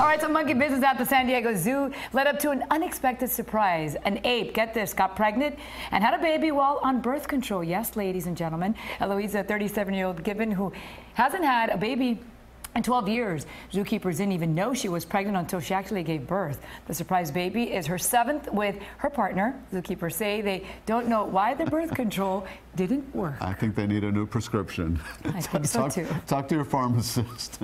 All right, so monkey business at the San Diego Zoo led up to an unexpected surprise. An ape, get this, got pregnant and had a baby while on birth control. Yes, ladies and gentlemen. Eloisa, 37-year-old gibbon who hasn't had a baby in 12 years, zookeepers didn't even know she was pregnant until she actually gave birth. The surprise baby is her seventh with her partner. Zookeepers say they don't know why the birth control didn't work. I think they need a new prescription. I think so talk, too. Talk to your pharmacist.